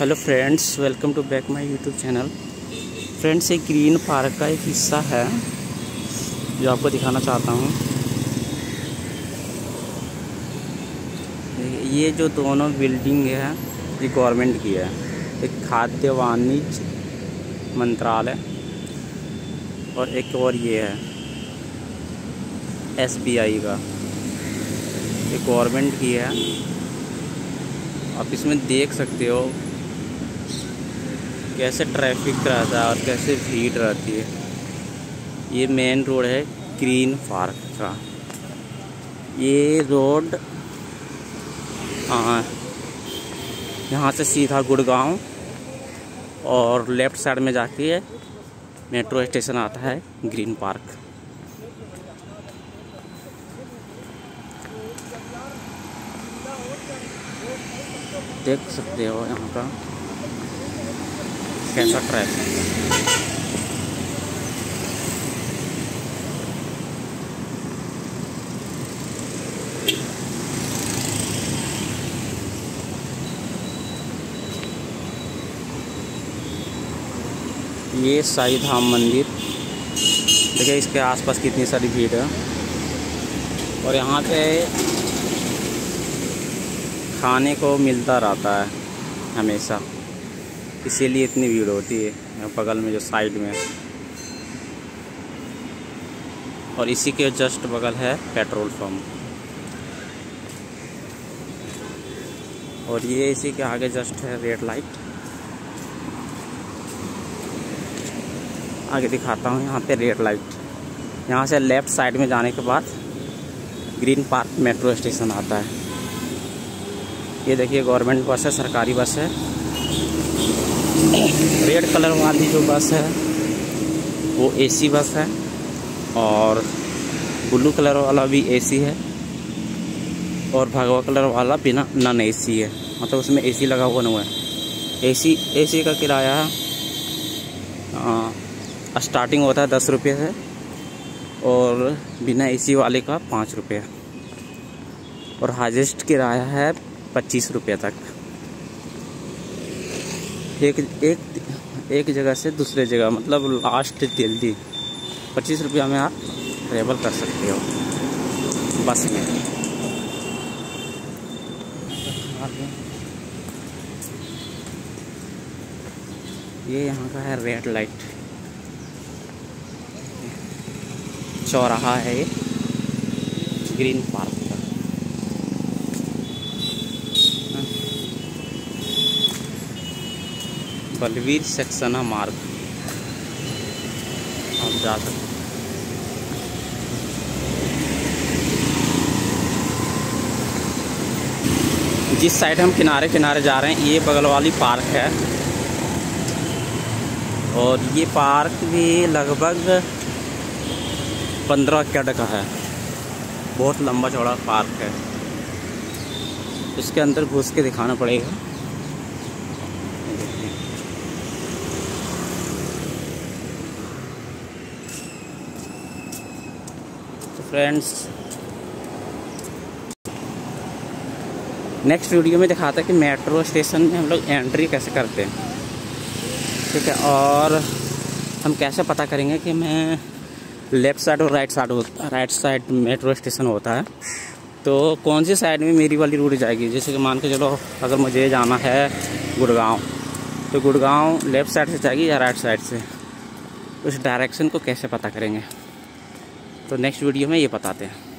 Hello friends, welcome to back my YouTube channel. Friends, ये green park का एक हिस्सा है, जो आपको दिखाना चाहता हूँ। ये जो दोनों बिल्डिंग है, ये गवर्नमेंट की है। एक खाद्य वाणिज्य मंत्रालय और एक और ये है एसबीआई का। ये गवर्नमेंट की है। आप इसमें देख सकते हो कैसे ट्रैफ़िक रहता है और कैसे भीड़ रहती है। ये मेन रोड है ग्रीन पार्क का। ये रोड हाँ यहाँ से सीधा गुड़गांव और लेफ़्ट साइड में जाके मेट्रो स्टेशन आता है ग्रीन पार्क देख सकते हो यहाँ का। कैसा ट्रैक है ये साई धाम मंदिर। देखिए, इसके आसपास कितनी सारी भीड़ है। और यहाँ पे खाने को मिलता रहता है हमेशा। इसीलिए इतनी भीड़ होती है यहाँ बगल में जो साइड में। और इसी के जस्ट बगल है पेट्रोल पंप। और ये इसी के आगे जस्ट है रेड लाइट। आगे दिखाता हूँ यहाँ पे रेड लाइट। यहाँ से लेफ़्ट साइड में जाने के बाद ग्रीन पार्क मेट्रो स्टेशन आता है। ये देखिए गवर्नमेंट बस है, सरकारी बस है। रेड कलर वाली जो बस है, वो एसी बस है और ब्लू कलर वाला भी एसी है और भगवा कलर वाला बिना नॉन एसी है। मतलब उसमें एसी लगा हुआ नहीं हुआ है। एसी एसी का किराया स्टार्टिंग होता है दस रुपये से और बिना एसी वाले का पाँच रुपये। और हाईएस्ट किराया है पच्चीस रुपये तक। एक एक एक जगह से दूसरे जगह मतलब लास्ट दिल्ली पच्चीस रुपया में आप ट्रेवल कर सकते हो, बस में। ये यहाँ का है रेड लाइट चौराहा है ग्रीन पार्क का बलवीर सक्सेना मार्ग। आप जा सकते जिस साइड हम किनारे किनारे जा रहे हैं, ये बगल वाली पार्क है। और ये पार्क भी लगभग पंद्रह एकड़ का है। बहुत लंबा चौड़ा पार्क है। इसके अंदर घुस के दिखाना पड़ेगा। फ्रेंड्स नेक्स्ट वीडियो में दिखाता है कि मेट्रो स्टेशन में हम लोग एंट्री कैसे करते हैं। ठीक है, और हम कैसे पता करेंगे कि मैं लेफ़्ट साइड और राइट साइड होता राइट साइड मेट्रो स्टेशन होता है। तो कौन सी साइड में मेरी वाली रूट जाएगी? जैसे कि मान के चलो, अगर मुझे जाना है गुड़गांव तो गुड़गांव लेफ़्ट साइड से जाएगी या राइट साइड से? उस डायरेक्शन को कैसे पता करेंगे? तो नेक्स्ट वीडियो में ये बताते हैं।